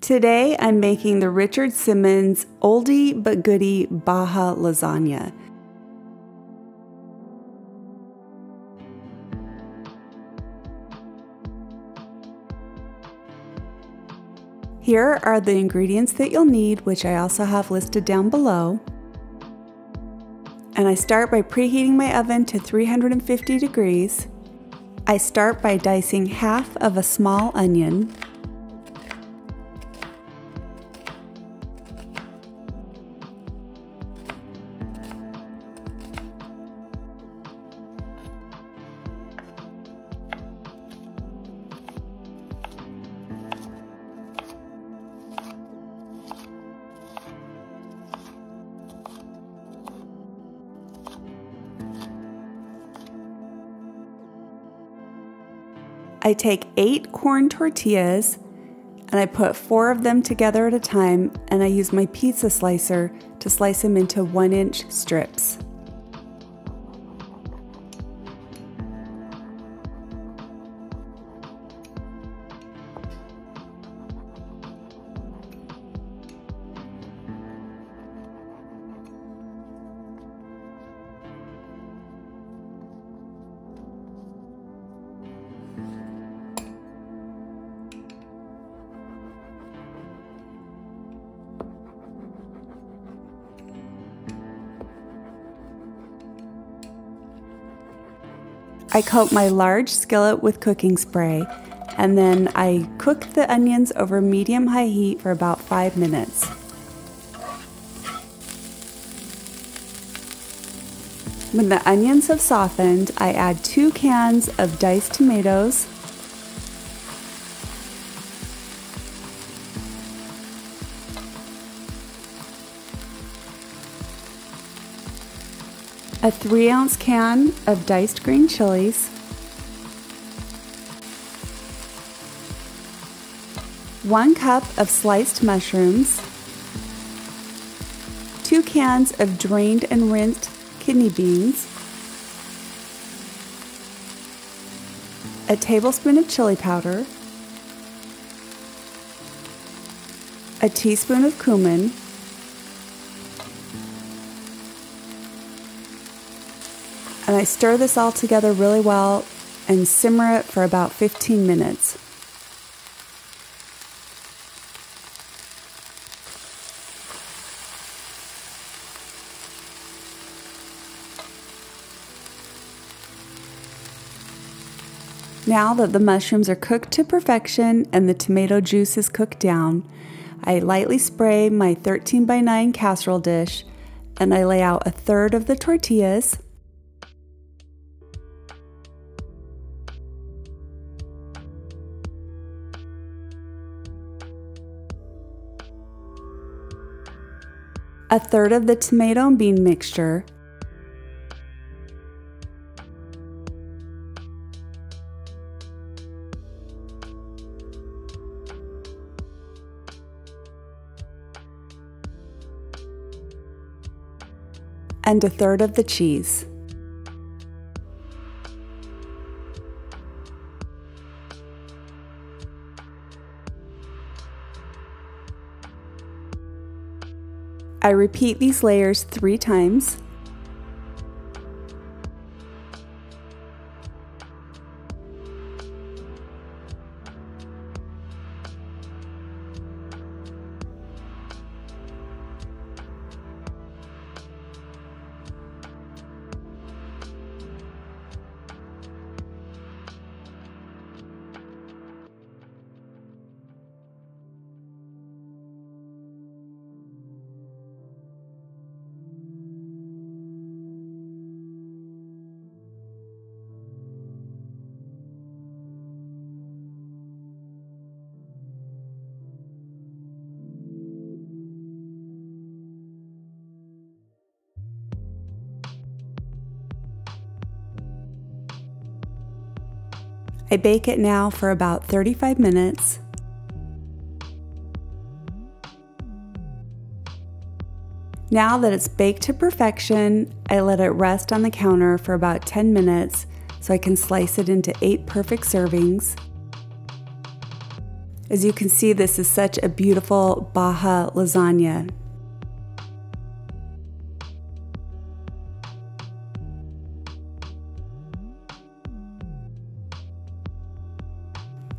Today I'm making the Richard Simmons oldie but goodie Baja lasagna. Here are the ingredients that you'll need, which I also have listed down below. And I start by preheating my oven to 350 degrees. I start by dicing half of a small onion. I take eight corn tortillas and I put four of them together at a time and I use my pizza slicer to slice them into one inch strips. I coat my large skillet with cooking spray and then I cook the onions over medium high heat for about five minutes. When the onions have softened, I add two cans of diced tomatoes, a 3 ounce can of diced green chilies, one cup of sliced mushrooms, two cans of drained and rinsed kidney beans, a tablespoon of chili powder, a teaspoon of cumin, I stir this all together really well and simmer it for about 15 minutes. Now that the mushrooms are cooked to perfection and the tomato juice is cooked down, I lightly spray my 13 by 9 casserole dish and I lay out a third of the tortillas a third of the tomato and bean mixture, and a third of the cheese. I repeat these layers three times. I bake it now for about 35 minutes. Now that it's baked to perfection, I let it rest on the counter for about 10 minutes so I can slice it into eight perfect servings. As you can see, this is such a beautiful Baja lasagna.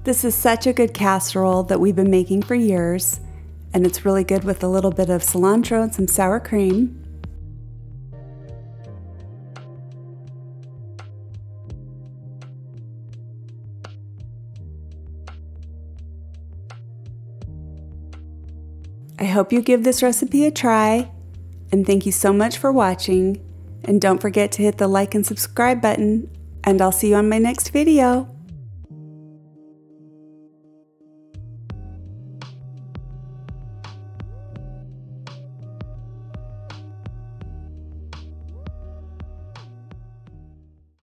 This is such a good casserole that we've been making for years, and it's really good with a little bit of cilantro and some sour cream. I hope you give this recipe a try, and thank you so much for watching. And don't forget to hit the like and subscribe button, and I'll see you on my next video.